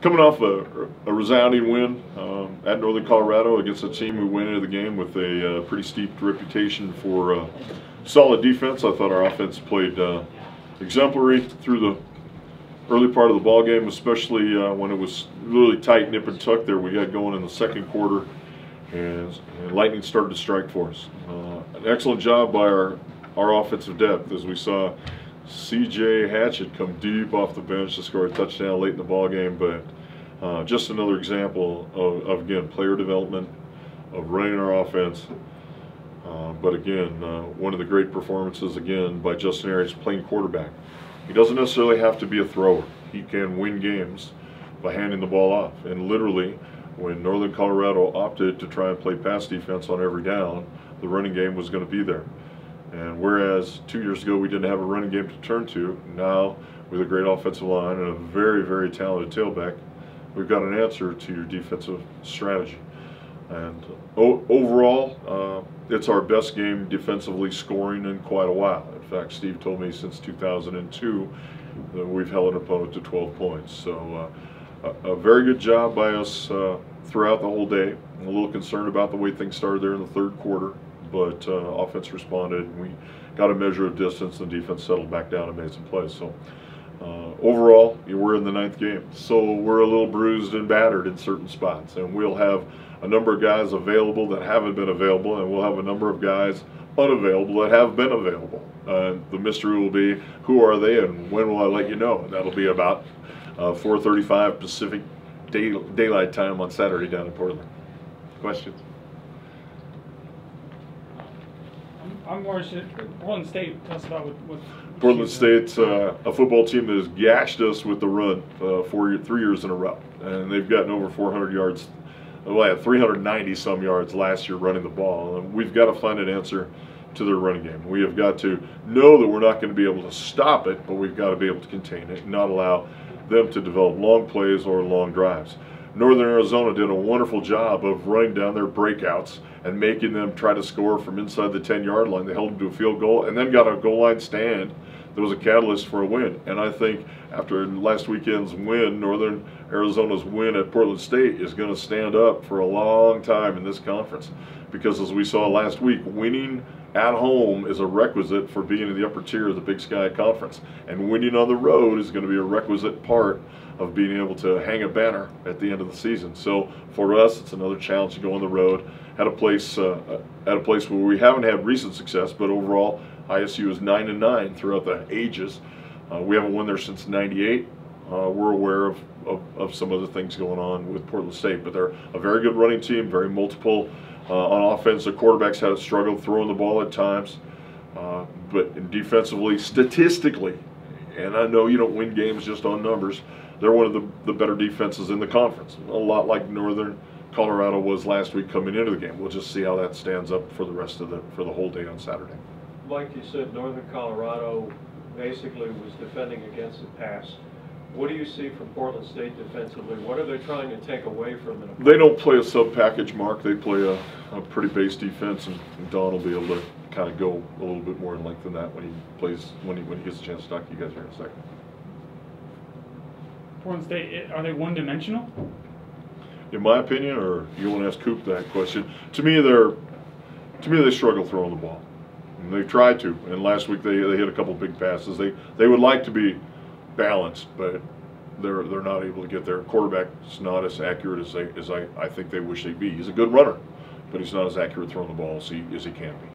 coming off a, a resounding win um, at Northern Colorado against a team who went into the game with a uh, pretty steep reputation for uh, solid defense. I thought our offense played uh, exemplary through the early part of the ball game, especially uh, when it was really tight, nip and tuck there we got going in the second quarter, and, and lightning started to strike for us. Uh, an excellent job by our our offensive depth as we saw C.J. Hatchett come deep off the bench to score a touchdown late in the ball game, but uh, just another example of, of, again player development, of running our offense. Uh, but again, uh, one of the great performances again by Justin Arias playing quarterback. He doesn't necessarily have to be a thrower. He can win games by handing the ball off. And literally, when Northern Colorado opted to try and play pass defense on every down, the running game was going to be there. And whereas two years ago we didn't have a running game to turn to, now with a great offensive line and a very, very talented tailback, we've got an answer to your defensive strategy. And overall, uh, it's our best game defensively scoring in quite a while. In fact, Steve told me since 2002 that we've held an opponent to 12 points. So uh, a, a, very good job by us uh, throughout the whole day. I'm a little concerned about the way things started there in the third quarter but uh, offense responded. We got a measure of distance, and defense settled back down and made some plays. So uh, overall, we're in the ninth game. So we're a little bruised and battered in certain spots, and we'll have a number of guys available that haven't been available, and we'll have a number of guys unavailable that have been available. Uh, the mystery will be who are they and when will I let you know? And that'll be about uh, 4:35 Pacific day, daylight time on Saturday down in Portland. Questions? I'm more Portland State, tell us about what. what Portland State's uh, a football team that has gashed us with the run uh, four, three years in a row. And they've gotten over 400 yards, well, 390 some yards last year running the ball. And we've got to find an answer to their running game. We have got to know that we're not going to be able to stop it, but we've got to be able to contain it and not allow them to develop long plays or long drives. Northern Arizona did a wonderful job of running down their breakouts and making them try to score from inside the 10 yard line. They held them to a field goal and then got a goal line stand that was a catalyst for a win. And I think after last weekend's win, Northern Arizona's win at Portland State is going to stand up for a long time in this conference. Because as we saw last week, winning at home is a requisite for being in the upper tier of the Big Sky Conference. And winning on the road is going to be a requisite part of being able to hang a banner at the end of the season. So for us, it's another challenge to go on the road at a place uh, at a place where we haven't had recent success, but overall ISU is nine and nine throughout the ages. Uh, we haven't won there since '98. Uh, we're aware of, of, of, some other things going on with Portland State, but they're a very good running team, very multiple uh, on offense. The quarterbacks had struggled throwing the ball at times, uh, but defensively, statistically, and I know you don't win games just on numbers, they're one of the, the better defenses in the conference. A lot like Northern Colorado was last week coming into the game. We'll just see how that stands up for the rest of the for the whole day on Saturday. Like you said, Northern Colorado basically was defending against the pass. What do you see from Portland State defensively? What are they trying to take away from it? They don't play a sub package, Mark. They play a, a pretty base defense, and, and Don will be able to kind of go a little bit more in length than that when he plays when he when he gets a chance to talk to you guys here in a second. Portland State, eh, are they one-dimensional? In my opinion, or you want to ask Coop that question? To me, they're to me they struggle throwing the ball. And they tried to, and last week they, they hit a couple big passes. They they would like to be balanced, but they're they're not able to get there. Quarterback's not as accurate as they as I, I think they wish they'd be. He's a good runner, but he's not as accurate throwing the ball as he as he can be.